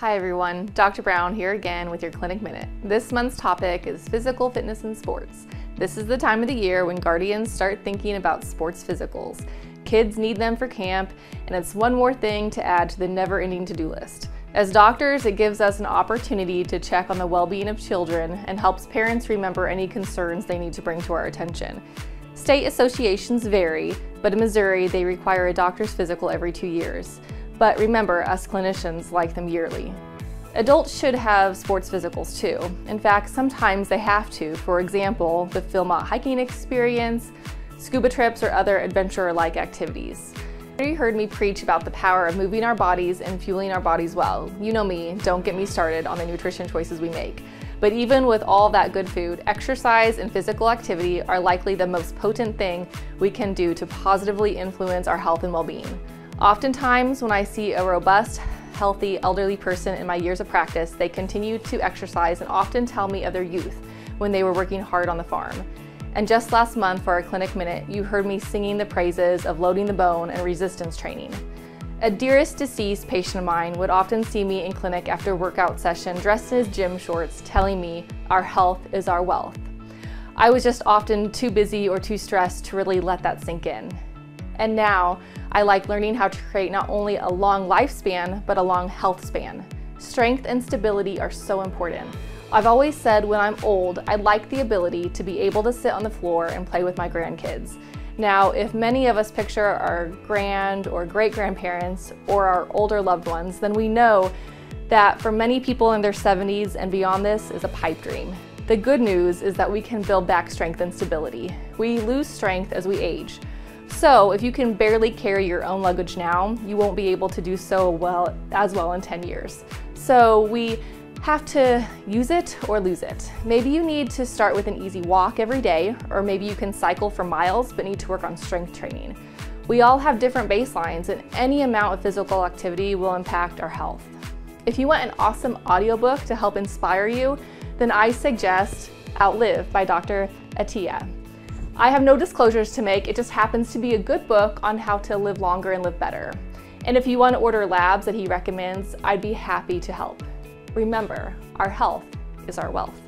Hi everyone, Dr. Brown here again with your Clinic Minute. This month's topic is physical fitness and sports. This is the time of the year when guardians start thinking about sports physicals. Kids need them for camp, and it's one more thing to add to the never-ending to-do list. As doctors, it gives us an opportunity to check on the well-being of children and helps parents remember any concerns they need to bring to our attention. State associations vary, but in Missouri, they require a doctor's physical every two years. But remember, us clinicians like them yearly. Adults should have sports physicals too. In fact, sometimes they have to. For example, the Philmont hiking experience, scuba trips, or other adventure-like activities. You heard me preach about the power of moving our bodies and fueling our bodies well. You know me, don't get me started on the nutrition choices we make. But even with all that good food, exercise and physical activity are likely the most potent thing we can do to positively influence our health and well-being. Oftentimes, when I see a robust, healthy elderly person in my years of practice, they continue to exercise and often tell me of their youth when they were working hard on the farm. And just last month for our Clinic Minute, you heard me singing the praises of loading the bone and resistance training. A dearest deceased patient of mine would often see me in clinic after workout session dressed in his gym shorts telling me our health is our wealth. I was just often too busy or too stressed to really let that sink in. And now I like learning how to create not only a long lifespan, but a long health span. Strength and stability are so important. I've always said when I'm old, I'd like the ability to be able to sit on the floor and play with my grandkids. Now, if many of us picture our grand or great grandparents or our older loved ones, then we know that for many people in their 70s and beyond this is a pipe dream. The good news is that we can build back strength and stability. We lose strength as we age. So if you can barely carry your own luggage now, you won't be able to do so well as well in 10 years. So we have to use it or lose it. Maybe you need to start with an easy walk every day, or maybe you can cycle for miles but need to work on strength training. We all have different baselines and any amount of physical activity will impact our health. If you want an awesome audiobook to help inspire you, then I suggest Outlive by Dr. Attia. I have no disclosures to make, it just happens to be a good book on how to live longer and live better. And if you want to order labs that he recommends, I'd be happy to help. Remember, our health is our wealth.